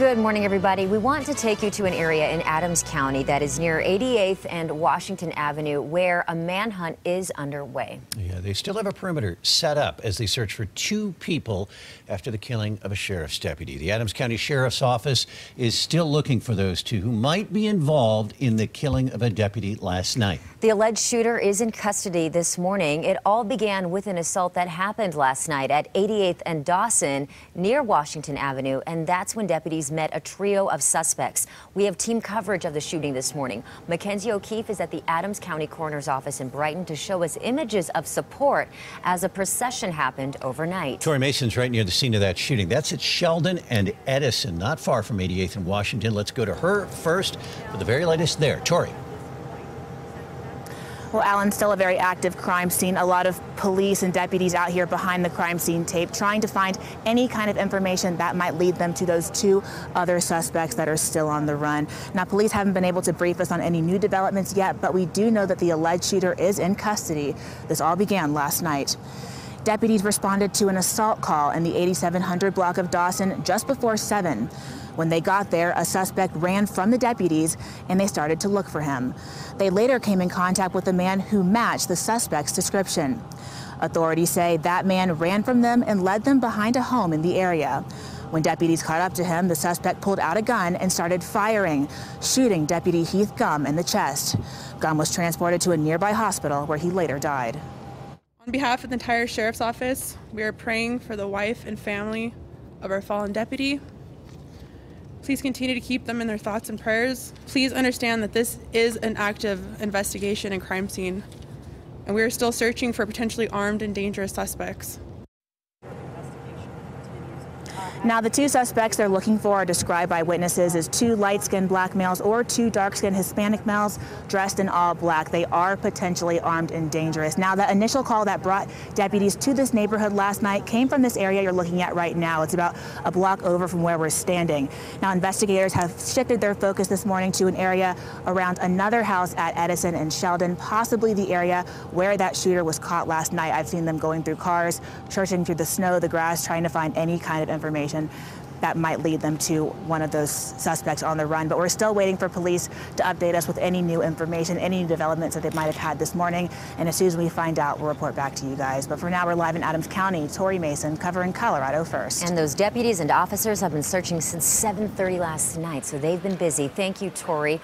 Good morning, everybody. We want to take you to an area in Adams County that is near 88th and Washington Avenue where a manhunt is underway. Yeah, they still have a perimeter set up as they search for two people after the killing of a sheriff's deputy. The Adams County Sheriff's Office is still looking for those two who might be involved in the killing of a deputy last night. The alleged shooter is in custody this morning. It all began with an assault that happened last night at 88th and Dawson near Washington Avenue, and that's when deputies met a trio of suspects. We have team coverage of the shooting this morning. Mackenzie O'Keefe is at the Adams County Coroner's Office in Brighton to show us images of support as a procession happened overnight. Tori Mason's right near the scene of that shooting. That's at Sheldon and Edison, not far from 88th and Washington. Let's go to her first for the very latest there. Tori. Well, Alan, still a very active crime scene. A lot of police and deputies out here behind the crime scene tape trying to find any kind of information that might lead them to those two other suspects that are still on the run. Now, police haven't been able to brief us on any new developments yet, but we do know that the alleged shooter is in custody. This all began last night. Deputies responded to an assault call in the 8700 block of Dawson just before 7. When they got there, a suspect ran from the deputies and they started to look for him. They later came in contact with a man who matched the suspect's description. Authorities say that man ran from them and led them behind a home in the area. When deputies caught up to him, the suspect pulled out a gun and started firing, shooting Deputy Heath Gumm in the chest. Gumm was transported to a nearby hospital where he later died. On behalf of the entire Sheriff's Office, we are praying for the wife and family of our fallen deputy Please continue to keep them in their thoughts and prayers. Please understand that this is an active investigation and crime scene, and we are still searching for potentially armed and dangerous suspects. Now, the two suspects they're looking for are described by witnesses as two light-skinned black males or two dark-skinned Hispanic males dressed in all black. They are potentially armed and dangerous. Now, the initial call that brought deputies to this neighborhood last night came from this area you're looking at right now. It's about a block over from where we're standing. Now, investigators have shifted their focus this morning to an area around another house at Edison and Sheldon, possibly the area where that shooter was caught last night. I've seen them going through cars, searching through the snow, the grass, trying to find any kind of information information that might lead them to one of those suspects on the run. But we're still waiting for police to update us with any new information, any new developments that they might have had this morning. And as soon as we find out, we'll report back to you guys. But for now, we're live in Adams County. Tori Mason covering Colorado first. And those deputies and officers have been searching since 7.30 last night, so they've been busy. Thank you, Tori.